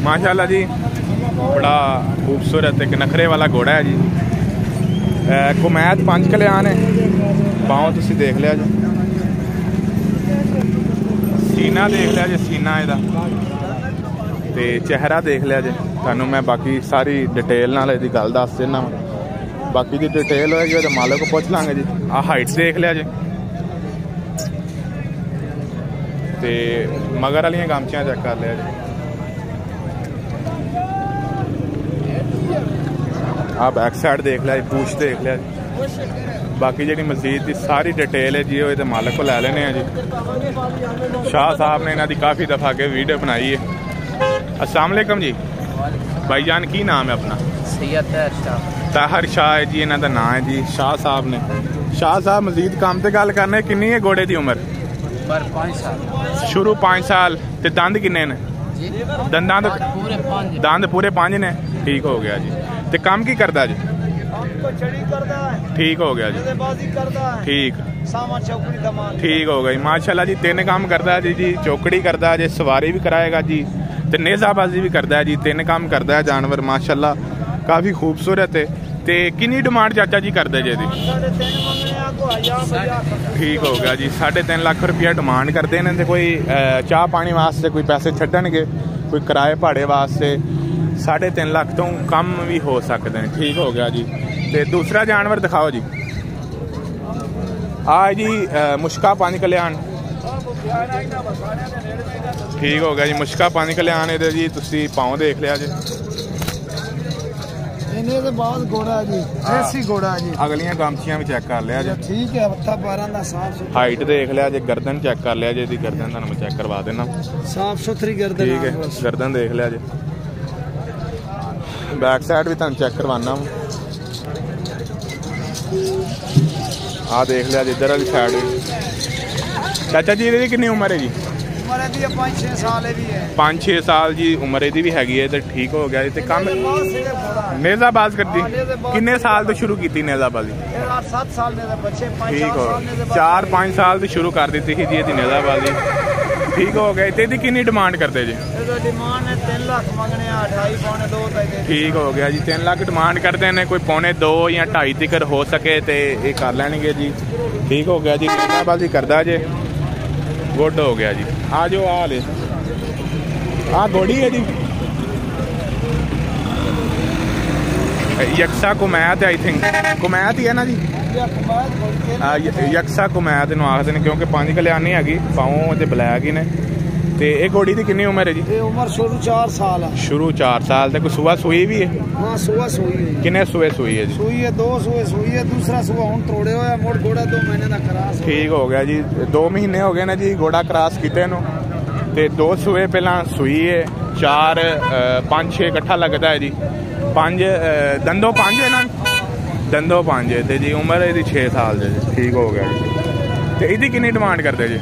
ਮਾਸ਼ਾਅੱਲਾ ਜੀ, ਬੜਾ ਖੂਬਸੂਰਤ ਇੱਕ ਨਖਰੇ ਵਾਲਾ ਘੋੜਾ ਹੈ ਜੀ। ਕੁਮੈਤ ਪੰਜ ਕਲਿਆਣ ਹੈ। ਬਾਹੋਂ ਤੁਸੀਂ ਦੇਖ ਲਿਆ ਜੀ। ਸੀਨਾ ਦੇਖ ਲਿਆ ਜੀ, ਸੀਨਾ ਇਹਦਾ। ਤੇ ਚਿਹਰਾ ਦੇਖ ਲਿਆ ਜੀ। ਤੁਹਾਨੂੰ ਮੈਂ ਬਾਕੀ ਸਾਰੀ ਡਿਟੇਲ ਨਾਲ ਇਹਦੀ ਗੱਲ ਦੱਸ ਦਿੰਦਾ ਬਾਕੀ ਦੀ ਡਿਟੇਲ ਹੋਏਗੀ, ਉਹਦੇ ਮਾਲਕ ਕੋਲ ਪੁੱਛ ਲਾਂਗੇ ਜੀ। ਆ ਹਾਈਟਸ ਦੇਖ ਲਿਆ ਜੀ। ਤੇ ਮਗਰ ਵਾਲੀਆਂ ਗਾਮਚੀਆਂ ਚੈੱਕ ਕਰ ਲਿਆ ਜੀ। ਆ ਬੈਕ ਸਾਈਡ ਦੇਖ ਲਿਆ ਜੀ ਪੂਛ ਦੇਖ ਲਿਆ ਜੀ। ਬਾਕੀ ਜਿਹੜੀ ਮਸਜਿਦ ਦੀ ਸਾਰੀ ਡਿਟੇਲ ਹੈ ਜੀ ਉਹ ਇਹਦੇ ਮਾਲਕ ਕੋਲ ਲੈ ਲੈਣੇ ਆ ਜੀ। ਸ਼ਾਹ ਸਾਹਿਬ ਨੇ ਇਹਨਾਂ ਦੀ ਕਾਫੀ ਦਫਾ ਕੇ ਵੀਡੀਓ ਬਣਾਈ ਹੈ। ਅਸਲਾਮ ਅਲੈਕਮ ਜੀ। ਭਾਈ ਜਾਨ ਕੀ ਨਾਮ ਹੈ ਆਪਣਾ? ਸੈਦ ਸ਼ਾਹ। ਤਾਹਰ ਸ਼ਾਹ ਹੈ ਜੀ ਇਹਨਾਂ ਦਾ ਨਾਮ ਹੈ ਜੀ ਸ਼ਾਹ ਸਾਹਿਬ ਨੇ। ਸ਼ਾਹ ਸਾਹਿਬ ਮਸਜਿਦ ਕੰਮ ਤੇ ਗੱਲ ਕਰਨੇ ਕਿੰਨੀ ਹੈ ਗੋੜੇ ਦੀ ਉਮਰ? ਪਰ 5 ਸਾਲ। ਸ਼ੁਰੂ 5 ਸਾਲ ਤੇ ਦੰਦ ਕਿੰਨੇ ਨੇ? ਜੀ। ਦੰਦਾਂ ਦੇ ਪੂਰੇ 5 ਦੰਦ ਪੂਰੇ 5 ਨੇ? ਠੀਕ ਹੋ ਗਿਆ ਜੀ। ਤੇ ਕੰਮ ਕੀ ਕਰਦਾ ਜੀ ਠੀਕ ਹੋ ਗਿਆ ਜੀ। ਠੀਕ। ਸਾਵਾ ਚੌਕੜੀ ਦਾ ਮਾਲ ਠੀਕ ਹੋ ਗਿਆ ਜੀ। ਮਾਸ਼ਾਅੱਲਾ ਜੀ ਤਿੰਨ ਕੰਮ ਕਰਦਾ ਜੀ ਜੀ ਚੌਕੜੀ ਕਰਦਾ ਜੇ ਸਵਾਰੀ ਵੀ ਕਰਾਏਗਾ ਜੀ ਤੇ ਨੇਜ਼ਾਬਾਜ਼ੀ ਵੀ ਕਰਦਾ ਜੀ ਤਿੰਨ ਕੰਮ ਕਰਦਾ ਹੈ ਜਾਨਵਰ ਮਾਸ਼ਾਅੱਲਾ। ਕਾਫੀ ਖੂਬਸੂਰਤ ਹੈ। ਤੇ ਕਿੰਨੀ ਡਿਮਾਂਡ ਚਾਚਾ ਜੀ ਕਰਦਾ ਜੇ ਦੀ ਠੀਕ ਹੋ ਗਿਆ ਜੀ। 3.5 ਲੱਖ ਰੁਪਇਆ ਡਿਮਾਂਡ ਕਰਦੇ ਨੇ ਤੇ ਕੋਈ ਚਾਹ ਪਾਣੀ ਵਾਸਤੇ ਕੋਈ ਪੈਸੇ ਛੱਡਣਗੇ ਕੋਈ ਕਿਰਾਏ ਭਾੜੇ ਵਾਸਤੇ। 3.5 ਲੱਖ ਤੋਂ ਕਮ ਵੀ ਹੋ ਸਕਦੇ ਨੇ। ਠੀਕ ਹੋ ਗਿਆ ਜੀ। ਤੇ ਦੂਸਰਾ ਜਾਨਵਰ ਦਿਖਾਓ ਜੀ। ਆ ਜੀ ਮੁਸ਼ਕਾ ਪੰਜ ਕਲਿਆਣ। ਠੀਕ ਹੋ ਗਿਆ ਜੀ ਮੁਸ਼ਕਾ ਪੰਜ ਕਲਿਆਣ ਇਹਦੇ ਜੀ ਤੁਸੀਂ ਪਾਉ ਦੇਖ ਲਿਆ ਜੀ। ਇਹਨੇ ਤੇ ਬਹੁਤ ਗੋੜਾ ਜੀ ਦੇਸੀ ਗੋੜਾ ਜੀ। ਅਗਲੀਆਂ ਗਾਮਚੀਆਂ ਵੀ ਚੈੱਕ ਕਰ ਲਿਆ ਜੀ। ਠੀਕ ਹੈ ਹੱਥਾ ਬਾਰਾਂ ਦਾ ਸਾਫ਼ ਹਾਈਟ ਦੇਖ ਲਿਆ ਜੇ ਗਰਦਨ ਚੈੱਕ ਕਰ ਲਿਆ ਜੇ ਇਹਦੀ ਗਰਦਨ ਤੁਹਾਨੂੰ ਮੈਂ ਚੈੱਕ ਕਰਵਾ ਦੇਣਾ ਸਾਫ਼ ਸੁਥਰੀ ਗਰਦਨ ਠੀਕ ਹੈ ਗਰਦਨ ਦੇਖ ਲਿਆ ਜੀ। ਬੈਕ ਸਾਈਡ ਵੀ ਤੁਹਾਨੂੰ ਚੈੱਕ ਕਰਵਾਉਣਾ ਆ ਦੇਖ ਲਿਆ ਜਿੱਧਰ ਵਾਲੀ ਸਾਈਡ ਚਾਚਾ ਜੀ ਇਹਦੀ ਕਿੰਨੀ ਉਮਰ ਹੈ ਜੀ? ਉਮਰ ਇਹਦੀ 5-6 ਸਾਲ ਇਹ ਵੀ ਹੈ। 5-6 ਸਾਲ ਜੀ ਉਮਰ ਇਹਦੀ ਵੀ ਹੈਗੀ ਹੈ ਤੇ ਠੀਕ ਹੋ ਗਿਆ। ਤੇ ਕੰਮ ਨੇਜ਼ਾਬਾਜ਼ ਕਰਦੀ। ਕਿੰਨੇ ਸਾਲ ਤੋਂ ਸ਼ੁਰੂ ਕੀਤੀ ਨੇਜ਼ਾਬਾਜ਼ੀ? 8-7 ਸਾਲ ਦੇ ਬੱਚੇ 5-4 ਸਾਲ ਦੇ 4-5 ਸਾਲ ਤੋਂ ਸ਼ੁਰੂ ਕਰ ਦਿੱਤੀ ਸੀ ਜੀ ਇਹਦੀ ਨੇਜ਼ਾਬਾਜ਼ੀ। ਠੀਕ ਹੋ ਗਿਆ ਤੇ ਇਹਦੀ ਕਿੰਨੀ ਡਿਮਾਂਡ ਕਰਦੇ ਜੀ? ਇਹਦਾ ਡਿਮਾਂਡ ਹੈ 3 ਲੱਖ ਮੰਗਣੇ ਆ 28 ਤੱਕ ਠੀਕ ਹੋ ਗਿਆ ਜੀ 3 ਲੱਖ ਡਿਮਾਂਡ ਕਰਦੇ ਨੇ ਕੋਈ ਪੌਣੇ 2 ਜਾਂ 2.5 ਤੱਕ ਹੋ ਸਕੇ ਤੇ ਇਹ ਕਰ ਲੈਣਗੇ ਜੀ। ਠੀਕ ਹੋ ਗਿਆ ਜੀ ਮਿਹਰਬਾਨੀ ਜੀ ਕਰਦਾ ਜੇ। ਗੁੱਡ ਹੋ ਗਿਆ ਜੀ। ਆ ਜਾਓ ਆ ਲੈ। ਆ ਗੋੜੀ ਹੈ ਜੀ। ਯਕਸਾ ਕੁਮੈਤ ਆਈ ਥਿੰਕ ਕੁਮੈਤ ਹੀ ਹੈ ਨਾ ਜੀ? ਯਕਸਾ ਕੁਮੈਤ ਨੂੰ ਆਖਦੇ ਨੇ ਕਿਉਂਕਿ ਪੰਜ ਕਲਿਆਣੀ ਹੈਗੀ ਪਾਉ ਤੇ ਬਲੈਕ ਹੀ ਨੇ। ਤੇ ਇਹ ਘੋੜੀ ਦੀ ਕਿੰਨੀ ਉਮਰ ਹੈ ਜੀ? ਇਹ ਉਮਰ ਸ਼ੁਰੂ 4 ਸਾਲ ਆ। ਸ਼ੁਰੂ 4 ਸਾਲ ਤੇ ਕੋਈ ਸੂਆ ਸੂਈ ਵੀ ਹੈ? ਹਾਂ ਸੂਆ ਸੂਈ ਹੈ ਕਿੰਨੇ ਸੂਏ ਸੂਈ ਹੈ ਜੀ? ਸੂਈ ਹੈ ਦੋ ਸੂਏ ਸੂਈ ਹੈ ਦੂਸਰਾ ਸੂਆ ਹੁਣ ਤੋੜੇ ਹੋਇਆ ਮੋੜ ਘੋੜਾ 2 ਮਹੀਨੇ ਦਾ ਕਰਾਸ ਠੀਕ ਹੋ ਗਿਆ ਜੀ। 2 ਮਹੀਨੇ ਹੋ ਗਏ ਨੇ ਜੀ ਘੋੜਾ ਕਰਾਸ ਕੀਤੇ ਨੂੰ। ਤੇ ਦੋ ਸੂਏ ਪਹਿਲਾਂ ਸੂਈ ਹੈ 4 5 6 ਇਕੱਠਾ ਲੱਗਦਾ ਹੈ ਜੀ। ਪੰਜ ਦੰਦੋ ਪੰਜ ਇਹਨਾਂ ਦੰਦੋਂ ਪੰਜ ਤੇ ਜੀ ਉਮਰ ਇਹਦੀ 6 ਸਾਲ ਦੇ ਜੀ ਠੀਕ ਹੋ ਗਿਆ ਜੀ। ਤੇ ਇਹਦੀ ਕਿੰਨੀ ਡਿਮਾਂਡ ਕਰਦੇ ਜੀ?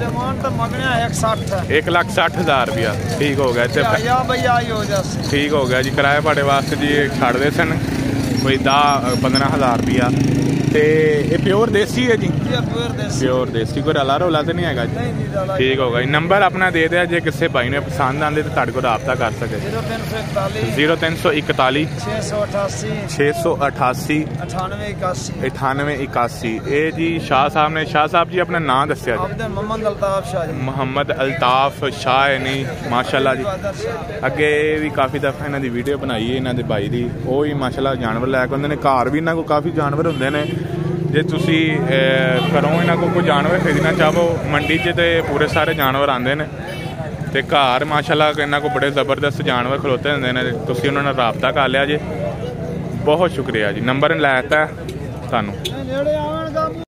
ਡਿਮਾਂਡ ਤਾਂ ਮੰਗਣਾ 160 1 ਲੱਖ 60 ਹਜ਼ਾਰ ਰੁਪਿਆ ਠੀਕ ਹੋ ਗਿਆ ਇੱਥੇ ਆਇਆ ਬਈ ਆਈ ਹੋ ਜਾ। ਠੀਕ ਹੋ ਗਿਆ ਜੀ ਕਿਰਾਏ ਭਾੜੇ ਵਾਸਤੇ ਜੀ ਛੱਡਦੇ ਸਨ। ਕੋਈ 10 15000 ਰੁਪਿਆ ਤੇ ਇਹ ਪਿਓਰ ਦੇਸੀ ਹੈ ਜੀ? ਪਿਓਰ ਦੇਸੀ। ਕੋਈ ਰਲਾ ਰੋਲਾ ਤੇ ਨਹੀਂ ਹੈਗਾ ਜੀ? ਨਹੀਂ ਜੀ ਰਲਾ ਜੀ। ਨੰਬਰ ਆਪਣਾ ਦੇ ਦਿਆ ਜੇ ਕਿਸੇ ਭਾਈ ਨੇ ਪਸੰਦ ਆਂਦੇ ਤੇ ਤੁਹਾਡੇ ਕੋਲ ਰਾਬਤਾ ਕਰ ਸਕਦੇ 0341 688 688 9881 ਇਹ ਜੀ ਸ਼ਾਹ ਸਾਹਿਬ ਨੇ ਸ਼ਾਹ ਸਾਹਿਬ ਜੀ ਆਪਣਾ ਨਾਮ ਦੱਸਿਆ ਮੁਹੰਮਦ ਅਲਤਾਫ ਸ਼ਾਹ ਜੀ। ਮੁਹੰਮਦ ਅਲਤਾਫ ਸ਼ਾਹ ਹੈ ਨਹੀਂ ਮਾਸ਼ਾਅੱਲਾ ਜੀ। ਅੱਗੇ ਵੀ ਕਾਫੀ ਦਫਾ ਇਹਨਾਂ ਦੀ ਵੀਡੀਓ ਬਣਾਈ ਹੈ ਇਹਨਾਂ ਦੇ ਭਾਈ ਦੀ। ਉਹ ਹੀ ਮਾਸ਼ਾਅੱਲਾ ਜਾਨਵਰ ਲੈ ਕੇ ਆਉਂਦੇ ਨੇ। ਘਰ ਵੀ ਇਹਨਾਂ ਕੋ ਕਾਫੀ ਜਾਨਵਰ ਹੁੰਦੇ ਨੇ। ਜੇ ਤੁਸੀਂ ਘਰੋਂ ਇਹਨਾਂ ਕੋ ਕੋ ਜਾਨਵਰ ਖਰੀਦਣਾ ਚਾਹੋ, ਮੰਡੀ 'ਚ ਤੇ ਪੂਰੇ ਸਾਰੇ ਜਾਨਵਰ ਆਂਦੇ ਨੇ। ਤੇ ਘਰ, ਮਾਸ਼ਾਅੱਲਾ, ਇਹਨਾਂ ਕੋ ਬੜੇ ਜ਼ਬਰਦਸਤ ਜਾਨਵਰ ਖਲੋਤੇ ਹੁੰਦੇ ਨੇ। ਤੁਸੀਂ ਉਹਨਾਂ ਨਾਲ ਰਾਬਤਾ ਕਰ ਲਿਆ ਜੇ। ਬਹੁਤ ਸ਼ੁਕਰੀਆ ਜੀ। ਨੰਬਰ ਲੈਤਾ ਤੁਹਾਨੂੰ।